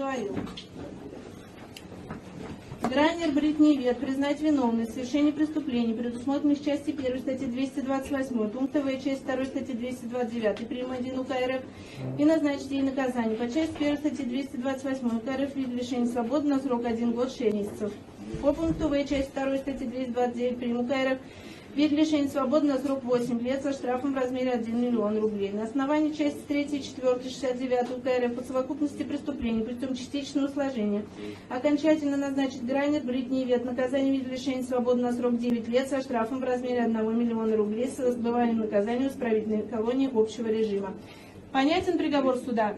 говорил. Грайнер Бритни Вет признать виновной в совершении преступлений, предусмотренных части 1 статьи 228, пункта В, часть 2 статьи 229, прим. 1 УК РФ, и назначить ей наказание по части 1 статьи 228 УК РФ в виде лишения свободы на срок 1 год 6 месяцев. По пункту В, часть 2 статьи 229, прим. УК РФ, Вид лишения свободы на срок 8 лет со штрафом в размере 1 миллион рублей. На основании части 3 и 4 69 УК РФ по совокупности преступлений путем частичного сложения окончательно назначить Грайнер Бритни Вет наказание в виде лишения свободы на срок 9 лет со штрафом в размере 1 миллиона рублей с отбыванием наказания в исправительной колонии общего режима. Понятен приговор суда?